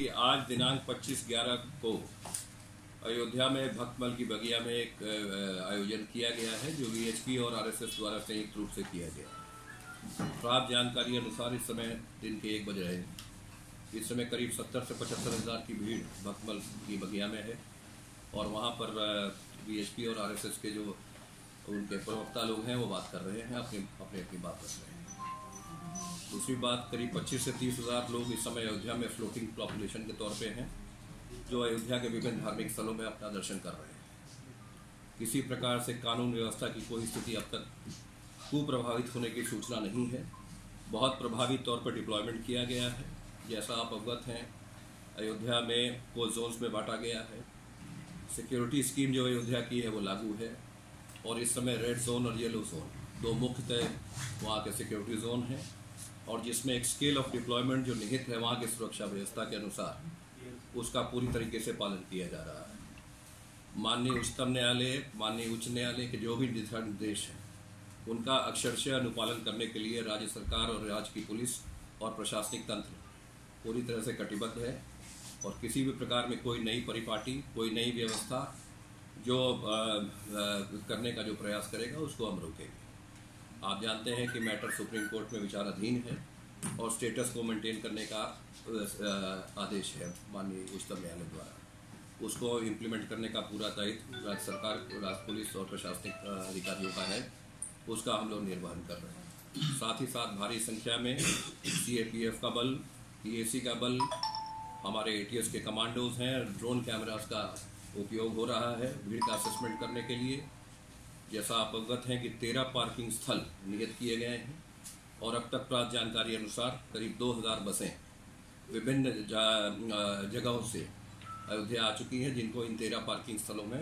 कि आज दिनांक 25 ग्यारह को अयोध्या में भक्तमल की बगिया में एक आयोजन किया गया है, जो वीएचपी और आरएसएस द्वारा संयुक्त रूप से किया गया प्राप्त जानकारी अनुसार इस समय दिन के एक बज रहे हैं। इस समय करीब सत्तर से पचहत्तर हज़ार की भीड़ भक्तमल की बगिया में है और वहाँ पर वीएचपी और आरएसएस के जो उनके प्रवक्ता लोग हैं, वो बात कर रहे हैं, अपने, अपनी अपनी बात कर रहे हैं। दूसरी बात, करीब 25 से तीस हज़ार लोग इस समय अयोध्या में फ्लोटिंग पॉपुलेशन के तौर पे हैं, जो अयोध्या के विभिन्न धार्मिक स्थलों में अपना दर्शन कर रहे हैं। किसी प्रकार से कानून व्यवस्था की कोई स्थिति अब तक कुप्रभावित होने की सूचना नहीं है। बहुत प्रभावी तौर पर डिप्लॉयमेंट किया गया है। जैसा आप अवगत हैं, अयोध्या में को जोन्स में बांटा गया है। सिक्योरिटी स्कीम जो अयोध्या की है, वो लागू है। और इस समय रेड जोन और येलो जोन दो मुख्य वहाँ के सिक्योरिटी जोन हैं और जिसमें एक स्केल ऑफ़ डिप्लॉयमेंट जो निहित है वहाँ की सुरक्षा व्यवस्था के अनुसार उसका पूरी तरीके से पालन किया जा रहा है। माननीय उच्चतम न्यायालय माननीय उच्च न्यायालय के जो भी दिशा निर्देश हैं उनका अक्षरशः अनुपालन करने के लिए राज्य सरकार और राज्य की पुलिस और प्रशासनिक तंत्र पूरी तरह से कटिबद्ध है और किसी भी प्रकार में कोई नई परिपाटी कोई नई व्यवस्था जो आ, आ, करने का जो प्रयास करेगा उसको हम रोकेंगे। आप जानते हैं कि मैटर सुप्रीम कोर्ट में विचाराधीन है और स्टेटस को मेंटेन करने का आदेश है माननीय उच्चतम न्यायालय द्वारा। उसको इम्प्लीमेंट करने का पूरा दायित्व राज्य सरकार, राज्य पुलिस और प्रशासनिक अधिकारियों का है। उसका हम लोग निर्वहन कर रहे हैं। साथ ही साथ भारी संख्या में सी का बल पी का बल, हमारे ए के कमांडोज हैं ड्रोन कैमराज का उपयोग हो रहा है, भीड़ का असेसमेंट करने के लिए। जैसा आप अवगत हैं कि तेरह पार्किंग स्थल नियत किए गए हैं और अब तक प्राप्त जानकारी अनुसार करीब 2000 बसें विभिन्न जगहों से अयोध्या आ चुकी हैं जिनको इन तेरह पार्किंग स्थलों में